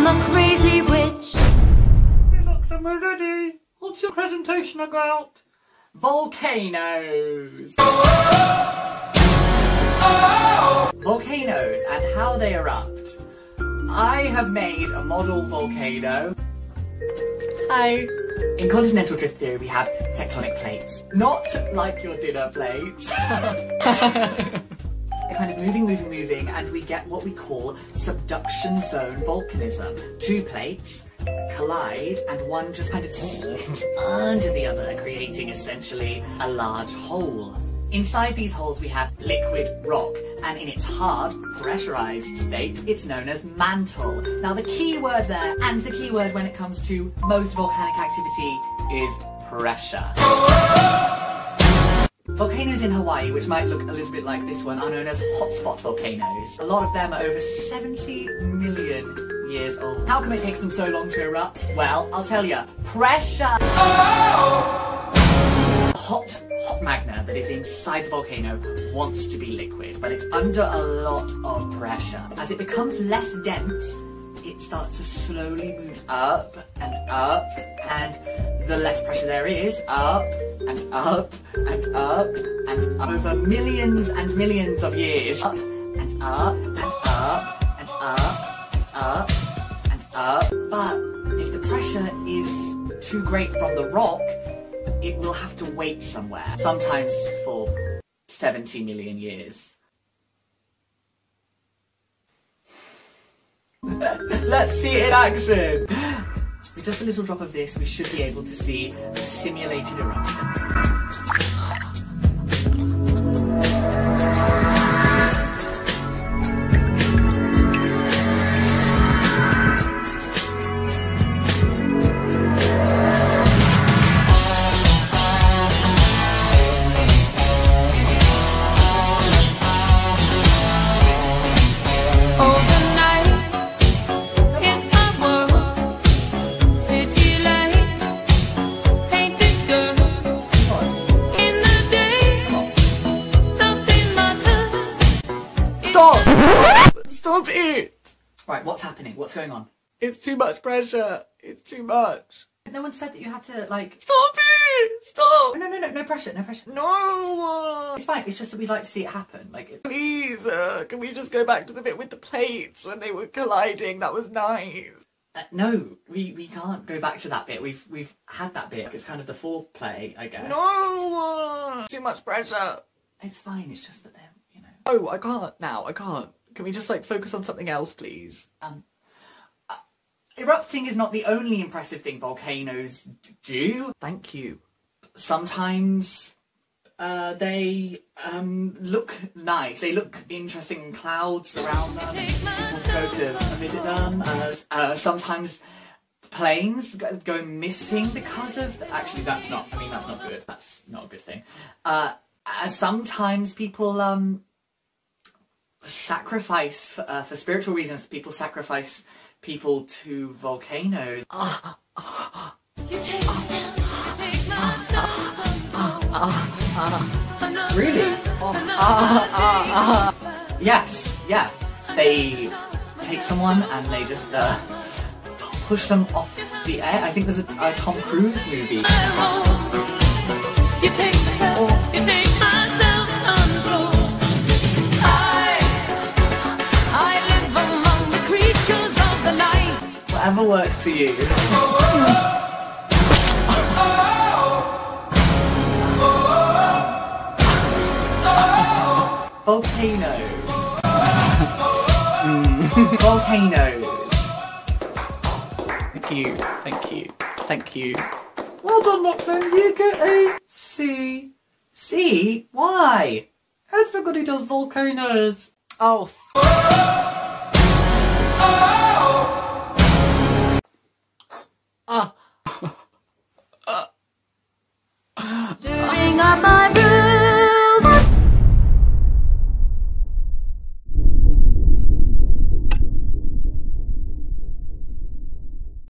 I'm a crazy witch. Look, I'm ready. What's your presentation about? Volcanoes! Volcanoes and how they erupt. I have made a model volcano. Hi. In continental drift theory, we have tectonic plates. Not like your dinner plates. Kind of moving, moving, moving, and we get what we call subduction zone volcanism. Two plates collide, and one just kind of slips under the other, creating essentially a large hole. Inside these holes we have liquid rock, and in its hard, pressurized state, it's known as mantle. Now the key word there, and the key word when it comes to most volcanic activity, is pressure. Volcanoes in Hawaii, which might look a little bit like this one, are known as hotspot volcanoes. A lot of them are over 70 million years old. How come it takes them so long to erupt? Well, I'll tell you, pressure! Hot, hot magma that is inside the volcano wants to be liquid, but it's under a lot of pressure. As it becomes less dense, it starts to slowly move up and up, and the less pressure there is, up and up and up and up. over millions and millions of years, up and up and up and up and up and up. But if the pressure is too great from the rock, it will have to wait somewhere, sometimes for 70 million years. Let's see it in action! With just a little drop of this, we should be able to see a simulated eruption. Stop! It! Right, what's happening? What's going on? It's too much pressure. It's too much. No one said that you had to, like... Stop it! Stop! No, no, no, no pressure, no pressure. No! It's fine, it's just that we'd like to see it happen. Like, it... Please, uh, can we just go back to the bit with the plates when they were colliding? That was nice. Uh, no, we, we can't go back to that bit. We've we've had that bit. It's kind of the foreplay, I guess. No! Too much pressure. It's fine, it's just that they're, you know... Oh, I can't now, I can't. Can we just, like, focus on something else, please? Um... uh, Erupting is not the only impressive thing volcanoes d- do. Thank you. Sometimes uh, they um, look nice. They look interesting in clouds around them. People go to visit them. Uh, uh, sometimes planes go, go missing because of. Actually, that's not. I mean, that's not good. That's not a good thing. Uh, uh, sometimes people um, sacrifice for, uh, for spiritual reasons. People sacrifice people to volcanoes. You take myself, you take myself. Really? Yes, yeah. They take someone and they just uh, push them off the air. I think there's a, a Tom Cruise movie. Works for you. Volcanoes. Mm. Volcanoes. Thank you, thank you, thank you. Well done, Lachlan. You get a C. See? Why? Everybody does volcanoes. Oh,